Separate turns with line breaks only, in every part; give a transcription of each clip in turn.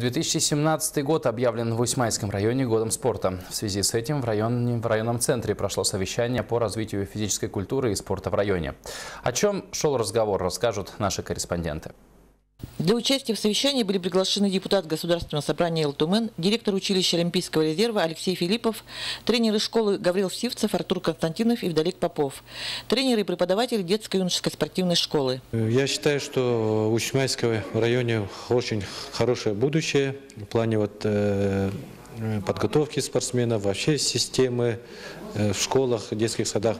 2017 год объявлен в Усьмайском районе годом спорта. В связи с этим в, районе, в районном центре прошло совещание по развитию физической культуры и спорта в районе. О чем шел разговор, расскажут наши корреспонденты.
Для участия в совещании были приглашены депутат Государственного собрания Элтумен, директор училища Олимпийского резерва Алексей Филиппов, тренеры школы Гаврил Сивцев, Артур Константинов и Вдалек Попов, тренеры и преподаватели детско-юношеской спортивной школы.
Я считаю, что в Учмайском районе очень хорошее будущее в плане вот, э, подготовки спортсменов, вообще системы э, в школах, детских садах,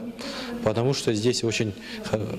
потому что здесь очень э,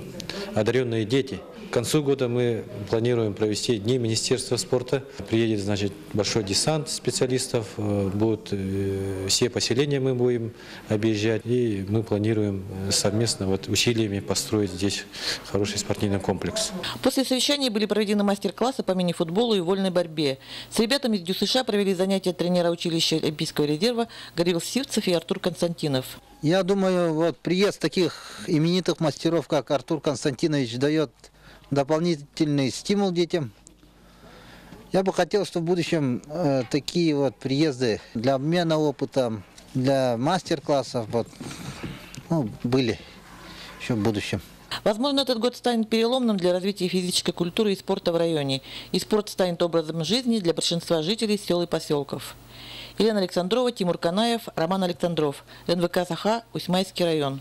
одаренные дети – к концу года мы планируем провести Дни Министерства спорта. Приедет, значит, большой десант специалистов, э, будут э, все поселения мы будем объезжать, и мы планируем э, совместно вот усилиями построить здесь хороший спортивный комплекс.
После совещания были проведены мастер-классы по мини-футболу и вольной борьбе. С ребятами из ДЮСШ провели занятия тренера училища Олимпийского резерва Горил Сивцев и Артур Константинов.
Я думаю, вот приезд таких именитых мастеров, как Артур Константинович, дает дополнительный стимул детям. Я бы хотел, чтобы в будущем э, такие вот приезды для обмена опытом, для мастер-классов вот, ну, были еще в будущем.
Возможно, этот год станет переломным для развития физической культуры и спорта в районе. И спорт станет образом жизни для большинства жителей сел и поселков. Елена Александрова, Тимур Канаев, Роман Александров. НВК «Саха», Усьмайский район.